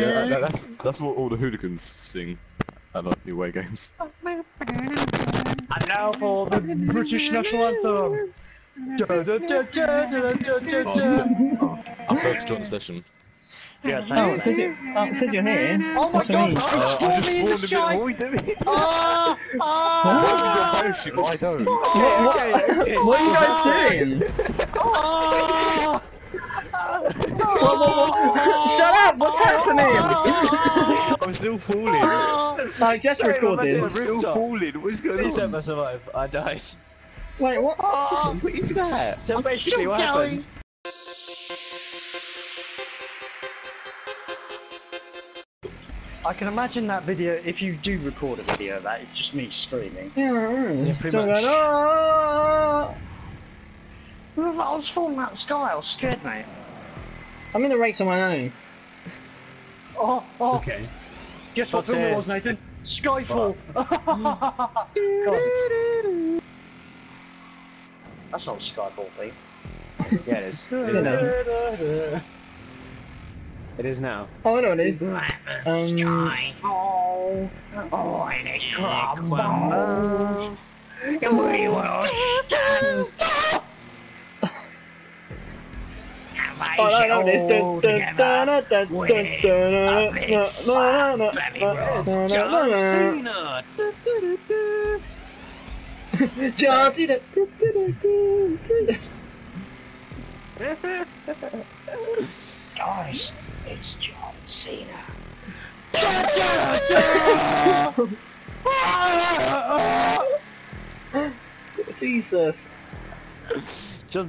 Yeah, that, that's that's what all the hooligans sing at like the away games. And now for the British national anthem. Oh, I'm about to join the session. Yeah, Oh, thank it says, it, oh, it says you're here. Oh my That's what I mean. God, Uh, I just me in the spawned a bit. What are we doing? Ah! Why Ah! have you got a parachute, but I don't? What, what, what are you guys doing? Ah! What, what, what? Shut up! What's happening? I'm still falling. I just Sorry, record I'm I'm a this. still Rooftop. falling. What is going Please help on? me survive. I died. Wait, what? What is that? So basically, what happened? I can imagine that video, if you do record a video of that, it's just me screaming. Yeah, Yeah, pretty Still much. going, "Ah!" I was falling out of the sky, I was scared, mate. I'm in the race on my own. Oh, oh. Okay. Guess what What's film it was. Nathan? Skyfall! God. That's not a Skyfall thing. Yeah, it is. It You is now. know. It is now. Oh, I know it is. Um, Oh, oh, and it crumbles. We will my show together with a big fat belly roll. John Cena. John Cena. Guys, it's John Cena. Jesus. John